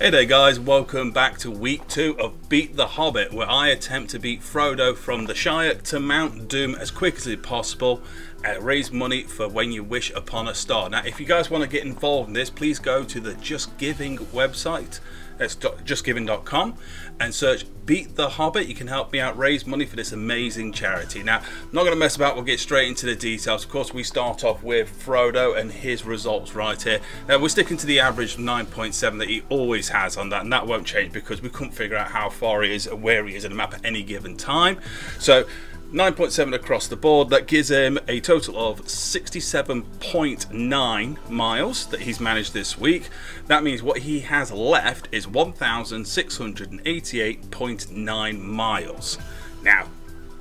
Hey there guys, welcome back to week 2 of Beat the Hobbit where I attempt to beat Frodo from the Shire to Mount Doom as quick as possible and raise money for when you wish upon a star. Now if you guys want to get involved in this please go to the Just Giving website that's justgiving.com and search Beat the Hobbit. You can help me out raise money for this amazing charity. Now, I'm not going to mess about, we'll get straight into the details. Of course, we start off with Frodo and his results right here. Now, we're sticking to the average 9.7 that he always has on that, and that won't change because we couldn't figure out how far he is, or where he is in the map at any given time. So, 9.7 across the board. That gives him a total of 67.9 miles that he's managed this week. That means what he has left is 1,688.9 miles. Now,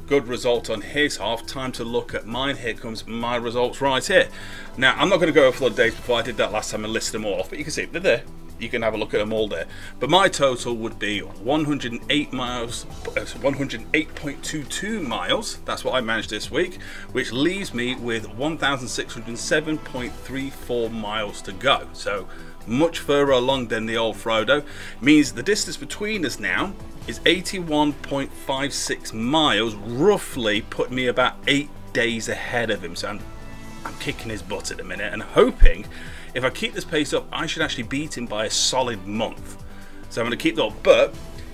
good result on his half. Time to look at mine. Here comes my results right here. Now, I'm not going to go over flood days before I did that last time and list them all off, but you can see they're there you can have a look at them all there. But my total would be 108 miles, uh, 108.22 miles. That's what I managed this week, which leaves me with 1,607.34 miles to go. So much further along than the old Frodo. Means the distance between us now is 81.56 miles, roughly putting me about eight days ahead of him. So I'm, I'm kicking his butt at the minute and hoping if I keep this pace up, I should actually beat him by a solid month. So I'm going to keep that up. But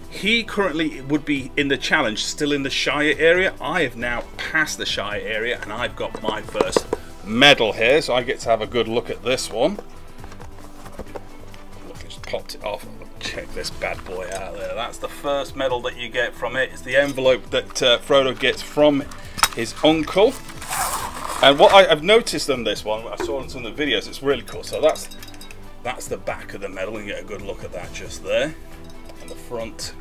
he currently would be in the challenge, still in the Shire area. I have now passed the Shire area and I've got my first medal here. So I get to have a good look at this one. Just popped it off. Check this bad boy out there. That's the first medal that you get from it. It's the envelope that uh, Frodo gets from his uncle. And what I, have noticed on this one, I saw in some of the videos, it's really cool. So that's that's the back of the medal. You get a good look at that just there. And the front,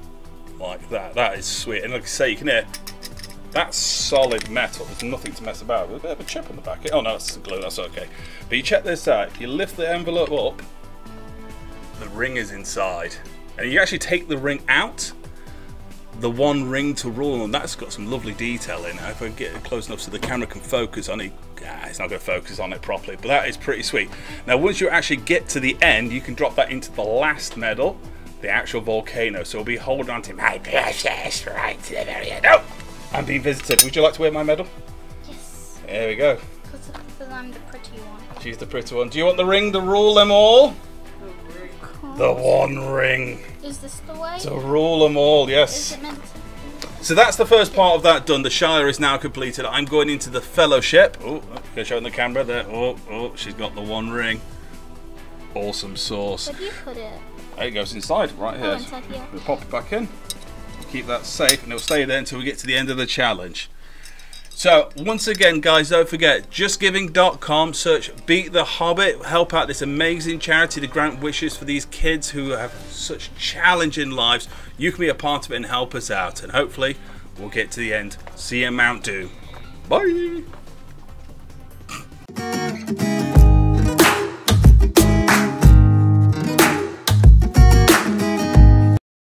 like that. That is sweet. And like I say, you can hear, that's solid metal. There's nothing to mess about with. A bit of a chip on the back. Oh no, that's glue, that's okay. But you check this out. You lift the envelope up, the ring is inside. And you actually take the ring out, the one ring to rule and that's got some lovely detail in it. If I get it close enough so the camera can focus on it, ah, it's not going to focus on it properly, but that is pretty sweet. Now once you actually get to the end, you can drop that into the last medal, the actual volcano. So we'll be holding on to my precious right to the very end. Oh! I'm being visited. Would you like to wear my medal? Yes. There we go. Because I'm the pretty one. She's the pretty one. Do you want the ring to rule them all? The one ring. Is this the way? To rule them all, yes. Is it meant to? So that's the first part of that done. The Shire is now completed. I'm going into the Fellowship. Oh, can I show in the camera there? Oh, oh, she's got the one ring. Awesome sauce. Where do you put it? It goes inside, right oh, here. Oh, inside here. We'll pop it back in. Keep that safe, and it'll stay there until we get to the end of the challenge. So, once again, guys, don't forget, justgiving.com, search Beat the Hobbit, help out this amazing charity to grant wishes for these kids who have such challenging lives. You can be a part of it and help us out, and hopefully, we'll get to the end. See you Mount Doom. Bye!